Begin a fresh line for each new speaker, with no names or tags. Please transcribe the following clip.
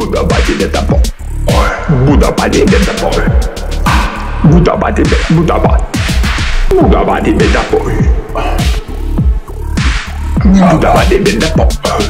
Buddha body de ta. Buddha body de ta. Buddha body de Buddha body. Buddha body de ta peau. Buddha body de ta.